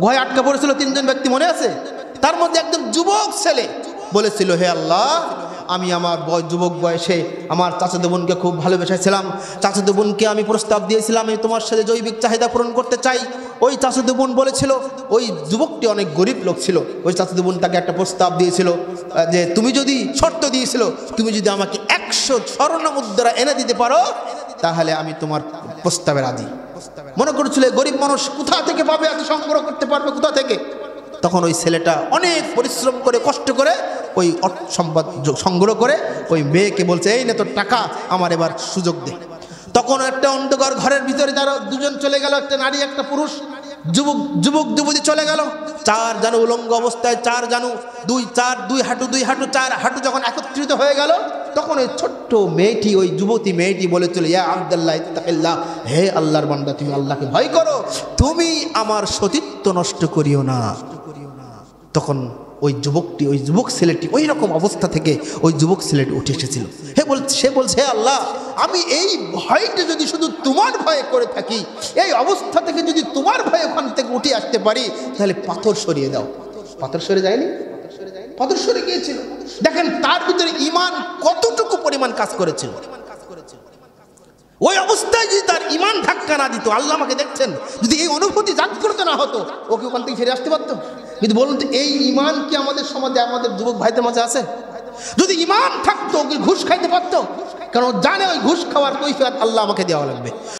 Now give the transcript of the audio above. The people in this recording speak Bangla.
গুহায় আটকা পড়েছিল তিনজন ব্যক্তি, মনে আছে? তার মধ্যে একজন যুবক ছেলে বলেছিল, হে আল্লাহ, আমি আমার যুবক বয়সে আমার চাচাতো বোনকে খুব ভালোবেসেছিলাম। চাচাতো বোনকে আমি প্রস্তাব দিয়েছিলাম, আমি তোমার সাথে জৈবিক চাহিদা পূরণ করতে চাই। ওই চাচাতো বোন বলেছিল, ওই যুবকটি অনেক গরিব লোক ছিল। ওই চাচাতো বোন তাকে একটা প্রস্তাব দিয়েছিল যে তুমি যদি শর্ত দিয়েছিল, তুমি যদি আমাকে একশো স্বর্ণ মুদ্রা এনে দিতে পারো, তাহলে আমি তোমার প্রস্তাবের আদি মনে করছিল গরিব মানুষ কোথা থেকে পাবে, এত সংগ্রহ করতে পারবে, কোথা থেকে? তখন ওই ছেলেটা অনেক পরিশ্রম করে, কষ্ট করে ওই সম্পদ সংগ্রহ করে ওই মেয়েকে বলছে, এই না তোর টাকা, আমার এবার সুযোগ দে। তখন একটা অন্ধকার ঘরের ভিতরে তারা দুজন চলে গেল, একটা নারী, একটা পুরুষ। যুবক যুবক, যুবতী চলে গেল। চার জানু উলঙ্গ অবস্থায়, চার জানু, দুই, চার, দুই হাঁটু দুই হাঁটু, চার হাঁটু যখন একত্রিত হয়ে গেল তখন ওই ছোট্ট মেয়েটি, ওই যুবতী মেয়েটি বলে চলে ইয়া আবদাল্লাহ, ইত্তাকিল্লাহ, হে আল্লাহর বান্দা, তুমি আল্লাহকে ভয় করো, তুমি আমার সতীত্ব নষ্ট করিও না। তখন ওই যুবকটি, ওই যুবক ছেলেটি ওই রকম অবস্থা থেকে ওই যুবক ছেলেটি উঠে এসেছিল। হে বল, সে বলছে, "হে আল্লাহ, আমি এই ভয়টা যদি শুধু তোমার ভয়ে করে থাকি, এই অবস্থা থেকে যদি তোমার ভয়ে ওখান থেকে উঠে আসতে পারি, তাহলে পাথর সরিয়ে দাও। পাথর সরে যায়নি? সরে গিয়েছিল। দেখেন, তার ভিতরে ইমান কতটুকু পরিমাণ কাজ করেছিল? ওই অবস্থায় যদি তার ইমান ধাক্কা না দিত, আল্লাহ আমাকে দেখছেন, যদি এই অনুভূতি জাত করতে না হতো ওকে ওখান থেকে ফিরে আসতে পারতো? কিন্তু বলুন তো, এই ইমান কি আমাদের সমাজে, আমাদের যুবক ভাইদের মাঝে আছে? যদি ইমান থাকতো ওকে ঘুষ খাইতে পারতো? কারণ জানে ওই ঘুষ খাওয়ার কৈফিয়ত আল্লাহ আমাকে দেওয়া লাগবে।